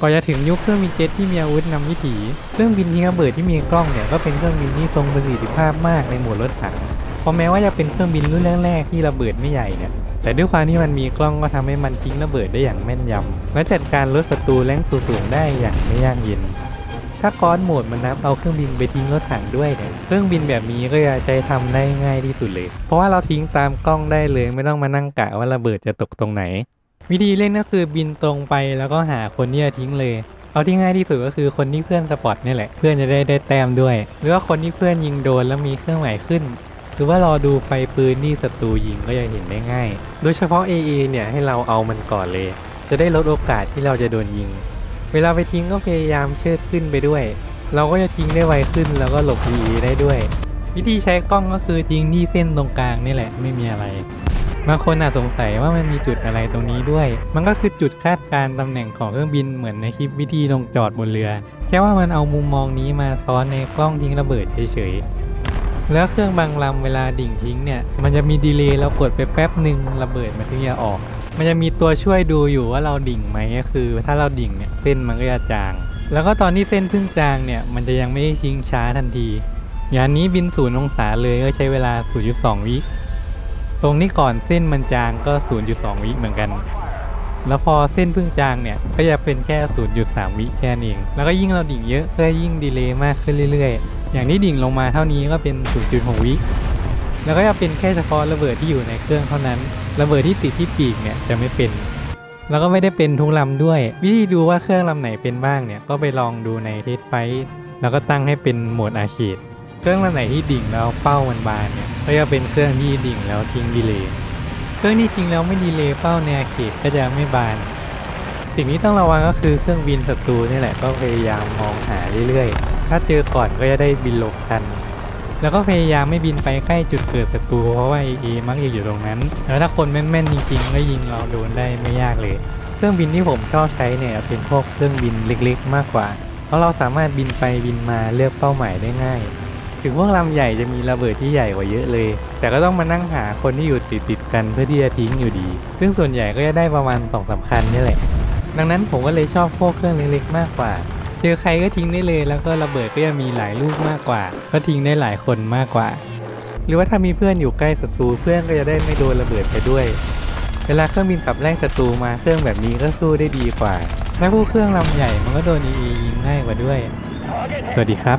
ก่อนจะถึงยุคเครื่องบินเจ็ตที่มีอาวุธนำวิถีเครื่องบินทิ้งระเบิดที่มีกล้องเนี่ยก็เป็นเครื่องบินที่ทรงประสิทธิภาพมากในหมวดรถถังเพราะแม้ว่าจะเป็นเครื่องบินรุ่นแรกๆที่ระเบิดไม่ใหญ่เนี่ยแต่ด้วยความที่มันมีกล้องก็ทำให้มันทิ้งระเบิดได้อย่างแม่นยำและจัดการรถศัตรูแรงสูงๆได้อย่างไม่ยากเย็น ถ้าคอนโหมดมันนับเอาเครื่องบินไปทิ้งรถถังด้วยเนี่ยเครื่องบินแบบนี้ก็จะใช้ทำได้ง่ายที่สุดเลย เพราะว่าเราทิ้งตามกล้องได้เลยไม่ต้องมานั่งกะว่าระเบิดจะตกตรงไหน วิธีเล่นก็คือบินตรงไปแล้วก็หาคนที่จะทิ้งเลย เอาที่ง่ายที่สุดก็คือคนที่เพื่อนสปอตนี่แหละ เพื่อนจะได้ได้แต้มด้วย หรือว่าคนที่เพื่อนยิงโดนแล้วมีเครื่องหมายขึ้น หรือว่ารอดูไฟปืนที่ศัตรูยิงก็จะเห็นได้ง่าย โดยเฉพาะ AA เนี่ยให้เราเอามันก่อนเลย จะได้ลดโอกาสที่เราจะโดนยิง เวลาไปทิ้งก็พยายามเชิดขึ้นไปด้วย เราก็จะทิ้งได้ไวขึ้นแล้วก็หลบ AA ได้ด้วย วิธีใช้กล้องก็คือทิ้งที่เส้นตรงกลางนี่แหละไม่มีอะไร บางคนอาจสงสัยว่ามันมีจุดอะไรตรงนี้ด้วย มันก็คือจุดคาดการตำแหน่งของเครื่องบินเหมือนในคลิปวิธีลงจอดบนเรือ แค่ว่ามันเอามุมมองนี้มาซ้อนในกล้องทิ้งระเบิดเฉยๆ แล้วเครื่องบางลำเวลาดิ่งทิ้งเนี่ย มันจะมีดีเลย์เรากดไปแป๊บหนึ่งระเบิดมันถึงจะออก มันจะมีตัวช่วยดูอยู่ว่าเราดิ่งไหมก็คือ ถ้าเราดิ่งเนี่ยเส้นมันก็จะจาง แล้วก็ตอนที่เส้นเพิ่งจางเนี่ยมันจะยังไม่ได้ทิ้งช้าทันที อย่างนี้บินศูนย์องศาเลยก็ใช้เวลา0.2วิ ตรงนี้ก่อนเส้นมันจางก็ 0.2 วิเหมือนกัน แล้วพอเส้นเพิ่งจางเนี่ย ก็จะเป็นแค่ 0.3 วิแค่นั้เอง แล้วก็ยิ่งเราดิ่งเยอะก็ยิ่งดีเลย์มากขึ้นเรื่อยๆ อย่างที่ดิ่งลงมาเท่านี้ก็เป็น 0.6 วิแล้วก็จะเป็นแค่เฉพาะระเบิดที่อยู่ในเครื่องเท่านั้น ระเบิดที่ติดที่ปีกเนี่ยจะไม่เป็น แล้วก็ไม่ได้เป็นทุกลำด้วย วิธีดูว่าเครื่องลำไหนเป็นบ้างเนี่ย ก็ไปลองดูในเทสไฟแล้วก็ตั้งให้เป็นโหมด arcade เครื่องลำไหนที่ดิ่งแล้วเป้ามันบานเนี่ยก็จะเป็นเครื่องที่ดิ่งแล้วทิ้ง delay เครื่องที่ทิ้งแล้วไม่ delay เป้าใน arcade ก็จะไม่บาน สิ่งที่ต้องระวังก็คือเครื่องบินศัตรูนี่แหละก็พยายามมองหาเรื่อยๆ ถ้าเจอก่อนก็จะได้บินหลบทันแล้วก็พยายามไม่บินไปใกล้จุดเกิดศัตรูเพราะว่า AI มักจะอยู่ตรงนั้น แล้วถ้าคนแม่นๆจริงๆก็ยิงเราโดนได้ไม่ยากเลย เครื่องบินที่ผมชอบใช้เนี่ยเป็นพวกเครื่องบินเล็กๆ มากกว่า เพราะเราสามารถบินไปบินมาเลือกเป้าหมายได้ง่าย ถึงพวกลำใหญ่จะมีระเบิดที่ใหญ่กว่าเยอะเลย แต่ก็ต้องมานั่งหาคนที่อยู่ติดติดๆกันเพื่อที่จะทิ้งอยู่ดี ซึ่งส่วนใหญ่ก็จะได้ประมาณ2องสาคันนี่แหละ ดังนั้นผมก็เลยชอบพวกเครื่องเล็กๆมากกว่า เจอใครก็ทิ้งได้เลย แล้วก็ระเบิดก็จะมีหลายลูกมากกว่า ก็ทิ้งได้หลายคนมากกว่า หรือว่าถ้ามีเพื่อนอยู่ใกล้ศัตรูเพื่อนก็จะได้ไม่โดนระเบิดไปด้วย เวลาเครื่องบินขับแล่งศัตรูมาเครื่องแบบนี้ก็สู้ได้ดีกว่า และพวกเครื่องลำใหญ่มันก็โดน EE ยิงง่ายกว่าด้วย สวัสดีครับ